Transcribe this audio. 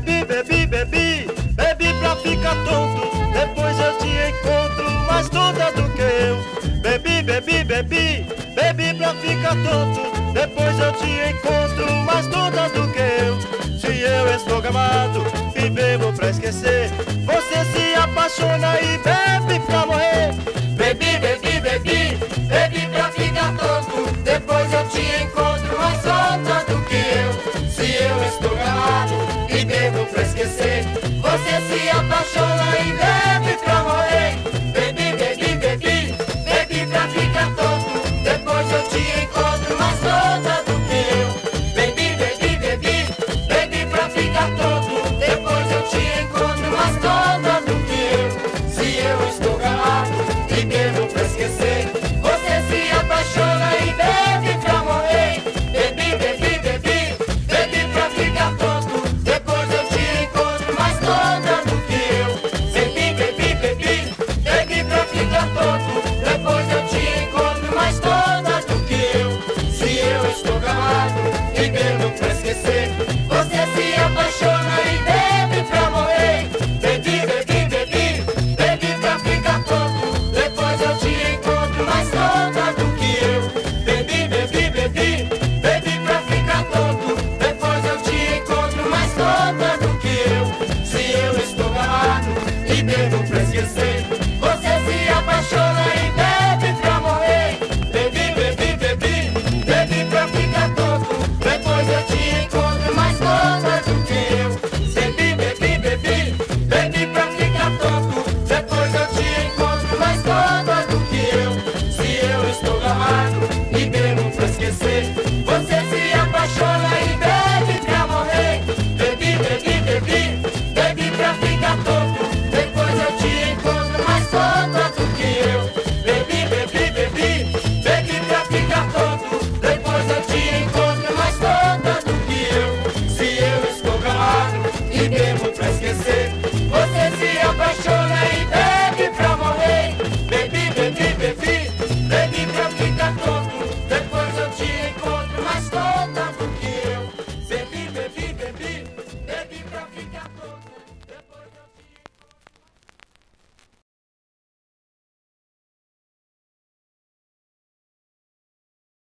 bebi, bebi, bebi, bebi pra ficar tonto. Depois eu te encontro mais tonta do que eu. Bebi, bebi, bebi, bebi pra ficar tonto. Depois eu te encontro mais tonta do que eu. Se eu estou gamado e bebo pra esquecer, você se apaixona e pasa?